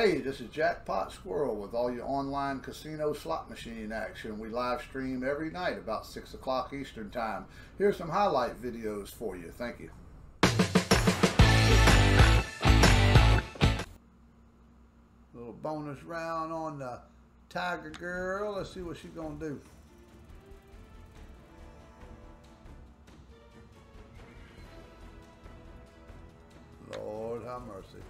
Hey, this is Jackpot Skwirl with all your online casino slot machine action. We live stream every night about 6 o'clock Eastern Time. Here's some highlight videos for you. Thank you. Little bonus round on the Tiger Girl. Let's see what she's going to do. Lord have mercy.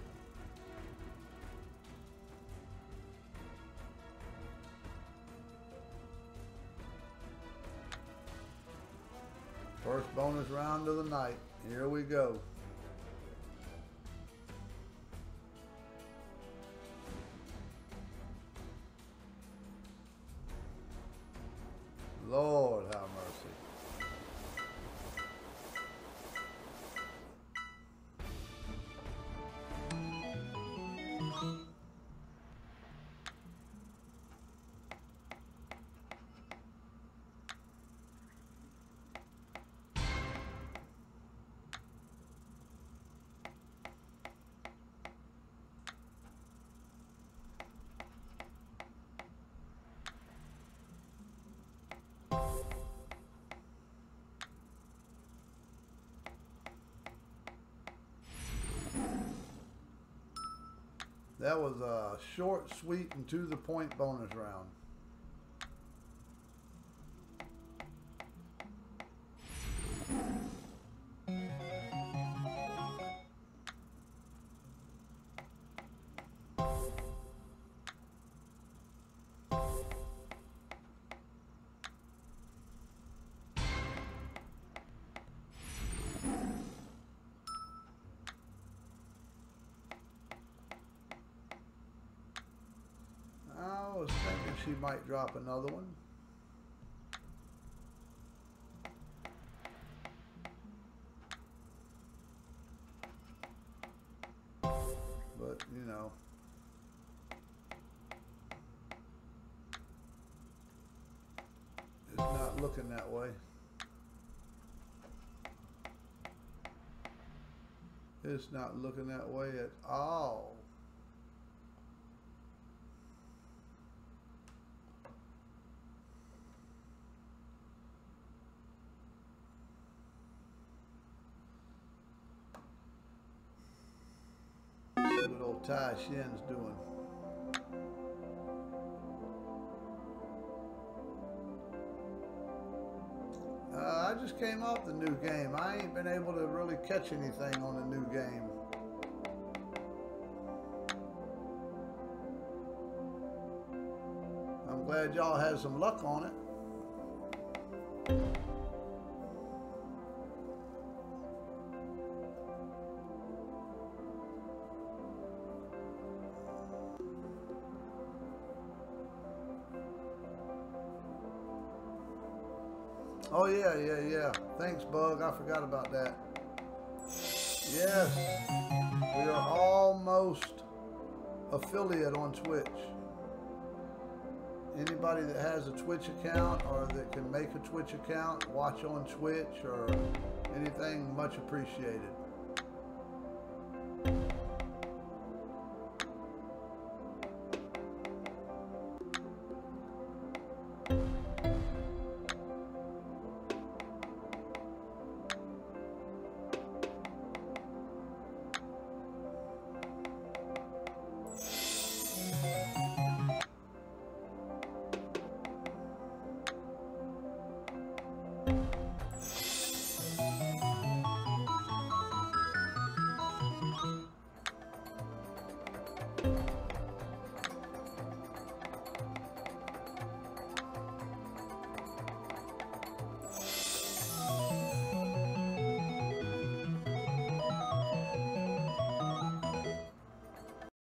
First bonus round of the night. Here we go. That was a short, sweet, and to the point bonus round. She might drop another one. But, you know. It's not looking that way. It's not looking that way at all. Tai Shin's doing. Uh, I just came off the new game. I ain't been able to really catch anything on the new game. I'm glad y'all had some luck on it. Oh yeah, yeah, yeah. Thanks, Bug. I forgot about that. Yes, we are almost affiliate on Twitch. Anybody that has a Twitch account or that can make a Twitch account, watch on Twitch or anything, much appreciated.